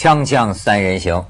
锵锵三人行，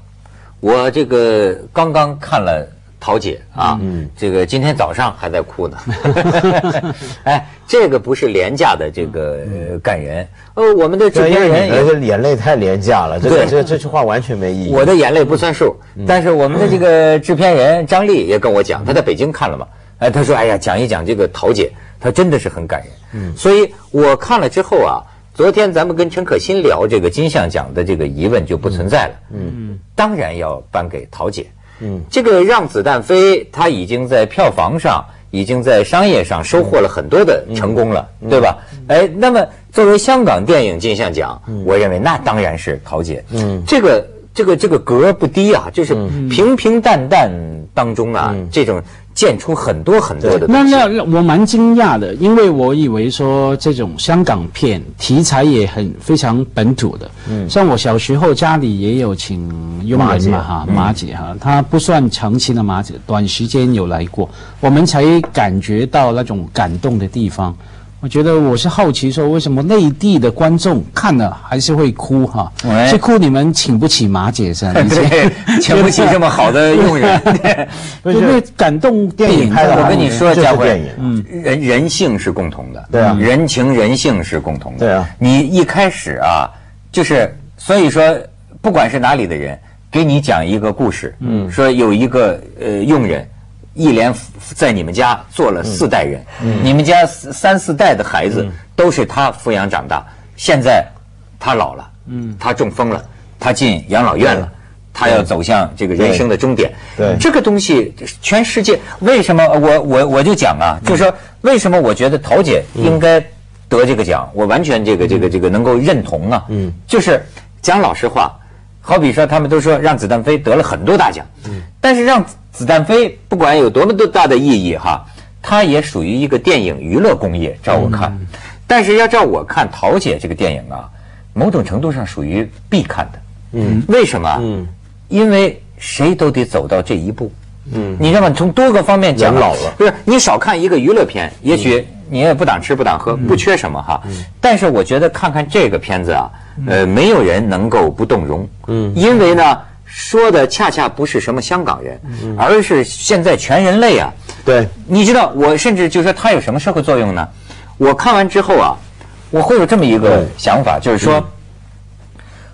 我这个刚刚看了桃姐啊，这个今天早上还在哭呢。哎，这个不是廉价的这个呃感人，呃，我们的制片人也为你的眼泪太廉价了，这个对。这这句话完全没意义。我的眼泪不算数，但是我们的这个制片人张丽也跟我讲，他在北京看了嘛，哎，他说，哎呀，讲一讲这个桃姐，她真的是很感人。嗯，所以我看了之后啊，昨天咱们跟陈可辛聊这个金像奖的这个疑问就不存在了。嗯，当然要颁给桃姐。嗯，这个让子弹飞，它已经在票房上。已经在商业上收获了很多的成功了，对吧？哎，那么作为香港电影金像奖，我认为那当然是桃姐。嗯，这个这个这个格不低啊，就是平平淡淡当中啊，这种见出很多很多的东那西。那我蛮惊讶的，因为我以为说这种香港片题材也很非常本土的，嗯，像我小时候家里也有请佣马姐人嘛哈，马姐哈，她不算长期的马姐，短时间有来过，我们才感觉到那种感动的地方。我觉得我是好奇说，为什么内地的观众看了还是会哭哈？哎是哭你们请不起马姐是请不起这么好的 佣人。对不对？感动电影拍的我跟你说，就是佳慧，人人性是共同的，对啊。人情人性是共同的，对啊。你一开始啊，就是所以说，不管是哪里的人，给你讲一个故事，嗯，说有一个呃佣人，一连在你们家做了四代人，你们家三三四代的孩子都是他抚养长大，现在他老了，嗯，他中风了，他进养老院了。他要走向这个人生的终点，对。这个东西，全世界为什么我我我就讲啊，就是说为什么我觉得陶姐应该得这个奖，我完全这个这个这个能够认同啊，嗯，就是讲老实话，好比说他们都说让子弹飞得了很多大奖，嗯，但是让子弹飞不管有多么多大的意义哈，它也属于一个电影娱乐工业，照我看，但是要照我看，桃姐这个电影啊，某种程度上属于必看的，嗯，为什么？嗯。因为谁都得走到这一步。嗯，你知道吗？从多个方面讲，老了不是你少看一个娱乐片，也许你也不挡吃不挡喝，不缺什么哈。但是我觉得看看这个片子啊，呃，没有人能够不动容。嗯，因为呢，说的恰恰不是什么香港人，而是现在全人类啊。对，你知道，我甚至就说它有什么社会作用呢？我看完之后啊，我会有这么一个想法，就是说，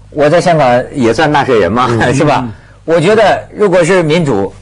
我在香港也算纳税人嘛，是吧？我觉得如果是民主，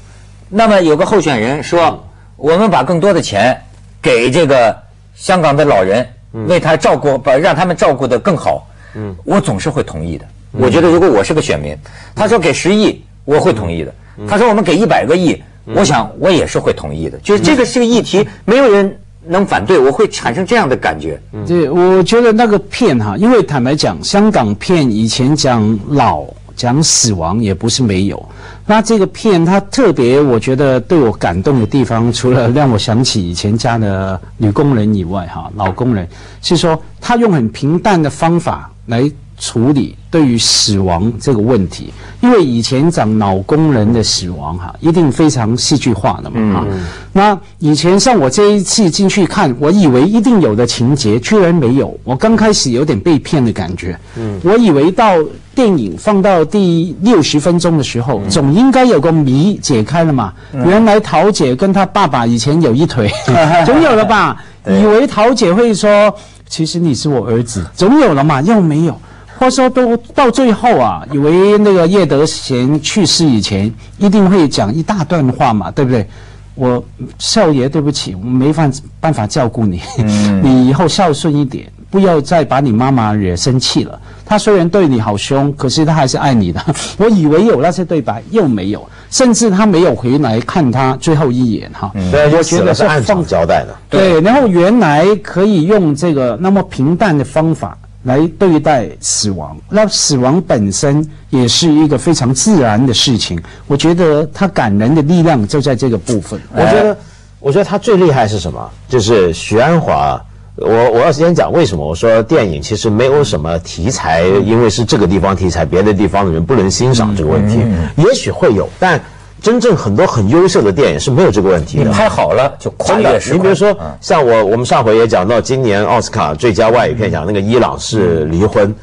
那么有个候选人说，我们把更多的钱给这个香港的老人，为他照顾，把让他们照顾得更好，嗯。我总是会同意的。我觉得如果我是个选民，他说给十亿，我会同意的。他说我们给一百个亿，我想我也是会同意的。就是这个是个议题，没有人能反对，我会产生这样的感觉。对，我觉得那个骗哈，因为坦白讲，香港骗以前讲老、讲死亡也不是没有。那这个片它特别，我觉得对我感动的地方，除了让我想起以前家的女工人以外，哈，老工人是说他用很平淡的方法来处理对于死亡这个问题，因为以前讲老工人的死亡哈，一定非常戏剧化的嘛哈。那以前像我这一次进去看，我以为一定有的情节，居然没有。我刚开始有点被骗的感觉。嗯，我以为到电影放到第六十分钟的时候，总应该有个谜解开了嘛。原来桃姐跟她爸爸以前有一腿，总有了吧？以为桃姐会说，其实你是我儿子，总有了嘛，又没有。或者说都到最后啊，以为那个叶德娴去世以前一定会讲一大段话嘛，对不对？我少爷，对不起，我没办办法照顾你，你以后孝顺一点，不要再把你妈妈惹生气了。他虽然对你好凶，可是他还是爱你的。我以为有那些对白，又没有，甚至他没有回来看他最后一眼哈。对，我我觉觉得是得是按场放交代的。对，然后原来可以用这个那么平淡的方法来对待死亡，那死亡本身也是一个非常自然的事情。我觉得他感人的力量就在这个部分。我觉得，我觉得他最厉害是什么？就是许鞍华。我我要先讲为什么我说电影其实没有什么题材，因为是这个地方题材，别的地方的人不能欣赏这个问题。也许会有，但真正很多很优秀的电影是没有这个问题的。你拍好了就跨真的。你比如说，像我我们上回也讲到，今年奥斯卡最佳外语片奖那个伊朗是离婚，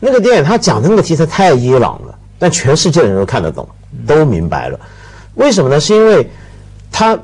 那个电影他讲的那个题材太伊朗了，但全世界的人都看得懂，都明白了。为什么呢？是因为它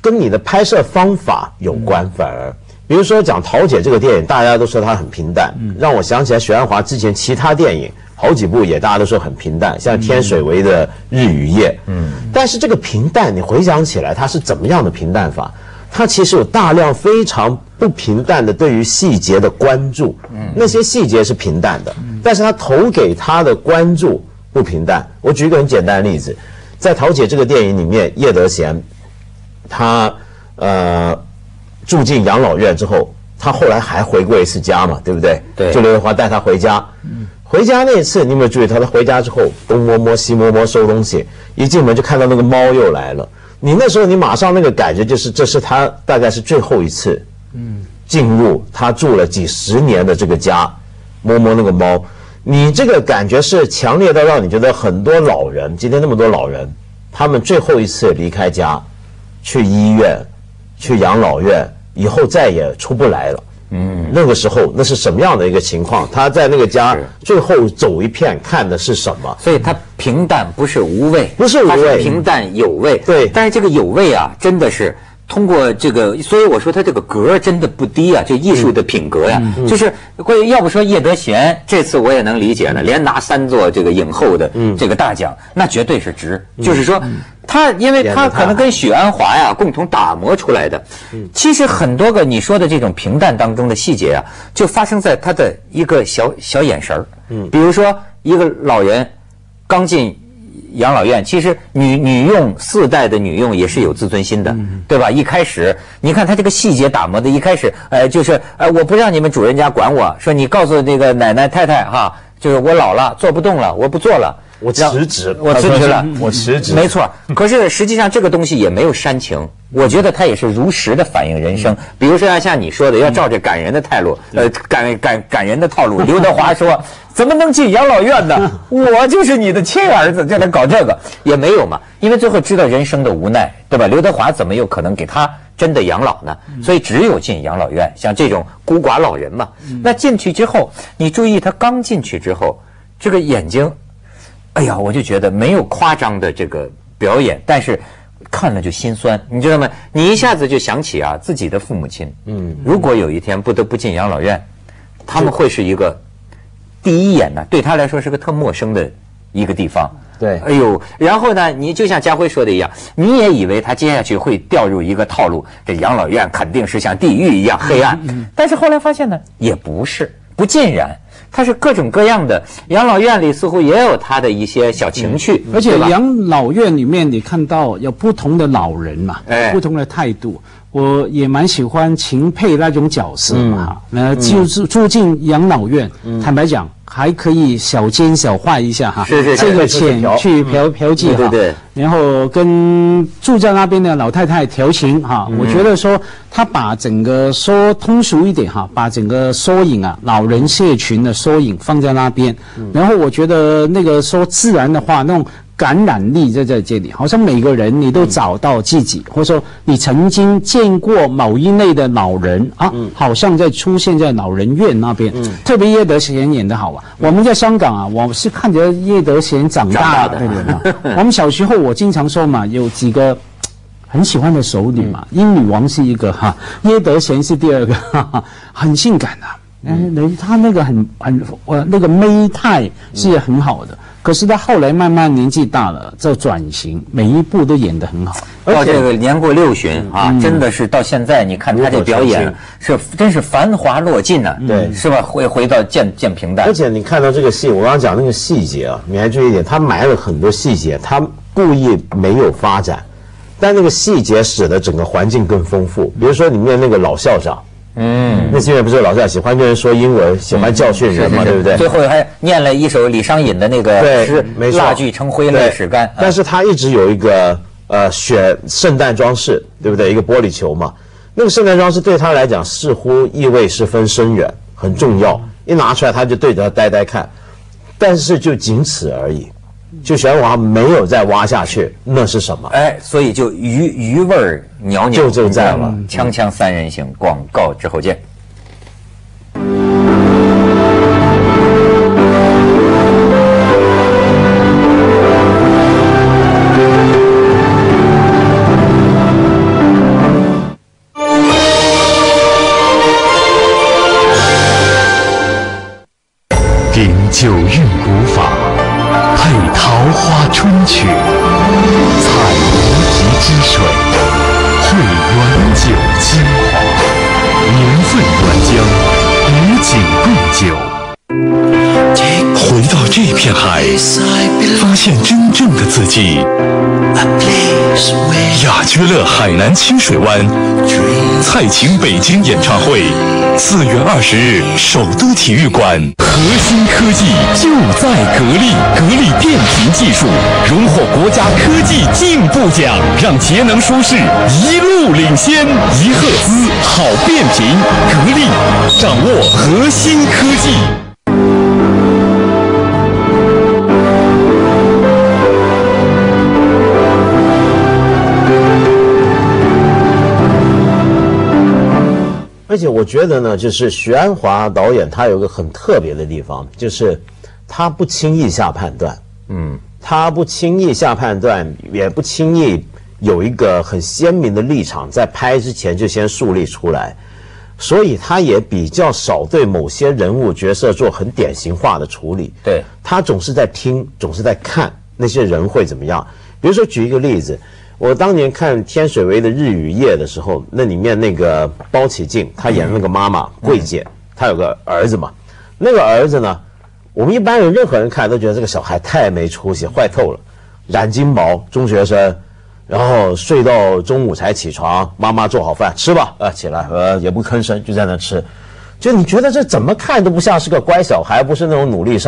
跟你的拍摄方法有关，反而。比如说讲《桃姐》这个电影，大家都说它很平淡，让我想起来许鞍华之前其他电影好几部也大家都说很平淡，像天水围的《日与夜》。嗯，但是这个平淡，你回想起来，它是怎么样的平淡法？它其实有大量非常不平淡的对于细节的关注。嗯，那些细节是平淡的，但是他投给他的关注不平淡。我举一个很简单的例子，在《桃姐》这个电影里面，叶德娴，他呃。住进养老院之后，他后来还回过一次家嘛，对不对？对。就刘德华带他回家，回家那次你有没有注意他？他回家之后东摸摸西摸摸收东西，一进门就看到那个猫又来了。你那时候你马上那个感觉就是，这是他大概是最后一次，嗯，进入他住了几十年的这个家，摸摸那个猫，你这个感觉是强烈到让你觉得很多老人，今天那么多老人，他们最后一次离开家，去医院，去养老院。以后再也出不来了。嗯，那个时候那是什么样的一个情况？他在那个家最后走一片，看的是什么？所以他平淡不是无味，不是无味，平淡有味。对，但是这个有味啊，真的是通过这个，所以我说他这个格真的不低啊，这艺术的品格呀，就是关于要不说叶德娴这次我也能理解了，连拿三座这个影后的这个大奖，那绝对是值。就是说。他，因为他可能跟许鞍华呀共同打磨出来的。其实很多个你说的这种平淡当中的细节啊，就发生在他的一个小小眼神儿。嗯，比如说一个老人刚进养老院，其实女女佣四代的女佣也是有自尊心的，对吧？一开始你看他这个细节打磨的，一开始，呃，就是呃，我不让你们主人家管我，说你告诉那个奶奶太太哈，就是我老了做不动了，我不做了。我辞职，我辞职了，我辞职。没错，可是实际上这个东西也没有煽情，我觉得它也是如实的反映人生。比如说要像你说的，要照着感人的态度，呃，感感感人的套路。刘德华说：“怎么能进养老院呢？我就是你的亲儿子，就来搞这个也没有嘛。因为最后知道人生的无奈，对吧？刘德华怎么有可能给他真的养老呢？所以只有进养老院，像这种孤寡老人嘛。那进去之后，你注意他刚进去之后，这个眼睛。哎呀，我就觉得没有夸张的这个表演，但是看了就心酸，你知道吗？你一下子就想起啊自己的父母亲，嗯，如果有一天不得不进养老院，他们会是一个第一眼呢，对他来说是个特陌生的一个地方。对，哎呦，然后呢，你就像家辉说的一样，你也以为他接下去会掉入一个套路，这养老院肯定是像地狱一样黑暗，但是后来发现呢，也不是，不尽然。它是各种各样的养老院里似乎也有他的一些小情趣，而且养老院里面你看到有不同的老人嘛，不同的态度，我也蛮喜欢秦沛那种角色嘛，那，就是住进养老院，坦白讲。还可以小奸小坏一下哈，这个钱去嫖嫖妓哈，对对，然后跟住在那边的老太太调情哈，我觉得说他把整个说通俗一点哈，把整个缩影啊，老人社群的缩影放在那边，然后我觉得那个说自然的话那种。感染力就在这里，好像每个人你都找到自己，或者说你曾经见过某一类的老人啊，好像在出现在老人院那边。特别叶德娴演的好啊，我们在香港啊，我是看着叶德娴长大的。我们小时候我经常说嘛，有几个 很喜欢的熟女嘛，英女王是一个哈，叶德娴是第二个，哈哈很性感的，嗯，她那个很很呃那个媚态是很好的。可是他后来慢慢年纪大了，在转型，每一部都演得很好。到这个年过六旬啊，真的是到现在，你看他这表演是真是繁华落尽呐，对，是吧？回回到渐渐平淡。而且你看到这个戏，我刚刚讲那个细节啊，你还注意一点，他埋了很多细节，他故意没有发展，但那个细节使得整个环境更丰富。比如说里面那个老校长。嗯，那些人不是老在喜欢跟人说英文，喜欢教训人嘛，对不对？最后还念了一首李商隐的那个诗，蜡炬成灰泪始干。但是他一直有一个呃选圣诞装饰，对不对？一个玻璃球嘛，那个圣诞装饰对他来讲似乎意味十分深远，很重要。一拿出来他就对着他呆呆看，但是就仅此而已。就玄华没有再挖下去，那是什么？哎，所以就余余味儿袅袅就就在了。锵锵三人行，广告之后见。海，发现真正的自己。雅居乐海南清水湾，蔡琴北京演唱会，四月二十日首都体育馆。核心科技就在格力，格力电瓶技术荣获国家科技进步奖，让节能舒适一路领先。一赫兹好变频，格力掌握核心科技。且我觉得呢，就是徐安华导演他有个很特别的地方，就是他不轻易下判断，嗯，他不轻易下判断，也不轻易有一个很鲜明的立场，在拍之前就先树立出来，所以他也比较少对某些人物角色做很典型化的处理。对他总是在听，总是在看那些人会怎么样。比如说举一个例子。我当年看天水围的日与夜的时候，那里面那个包起静，她演的那个妈妈桂姐，她有个儿子嘛。那个儿子呢，我们一般人任何人看都觉得这个小孩太没出息，坏透了。染金毛，中学生，然后睡到中午才起床，妈妈做好饭吃吧，啊起来，呃也不吭声，就在那吃。就你觉得这怎么看都不像是个乖小孩，不是那种努力上。